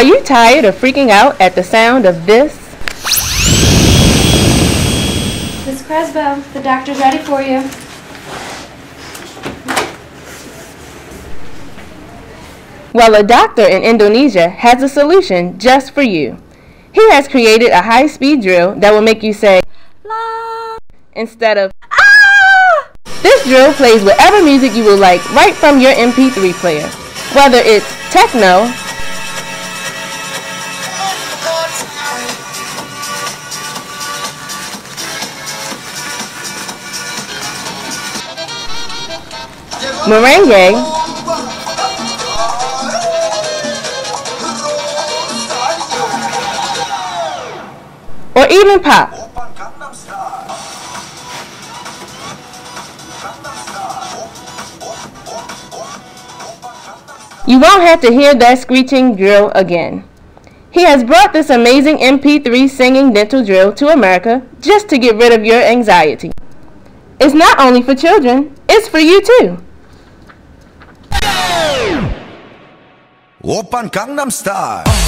Are you tired of freaking out at the sound of this? Miss Cresbo, the doctor's ready for you. Well, a doctor in Indonesia has a solution just for you. He has created a high-speed drill that will make you say la instead of ah. This drill plays whatever music you will like right from your MP3 player, whether it's techno, merengue, or even pop. You won't have to hear that screeching drill again. He has brought this amazing MP3 singing dental drill to America just to get rid of your anxiety. It's not only for children, it's for you too. Open Gangnam Style.